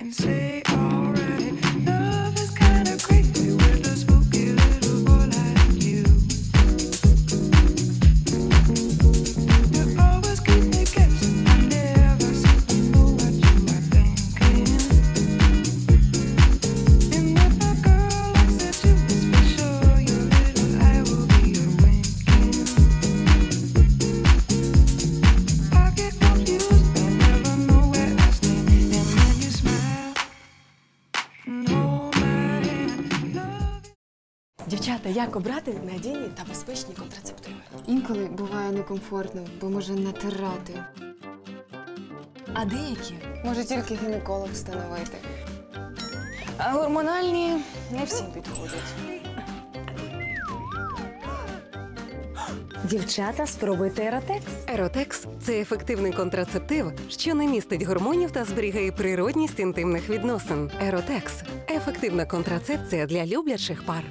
and say, oh. Дівчата, як обрати надійні та безпечні контрацептиви? Інколи буває некомфортно, бо може натирати. А деякі Може тільки гінеколог встановити. А гормональні не всім підходять. Дівчата, спробуйте еротекс. Еротекс це ефективний контрацептив, що не містить гормонів та зберігає природність інтимних відносин. Еротекс ефективна контрацепція для люблячих пар.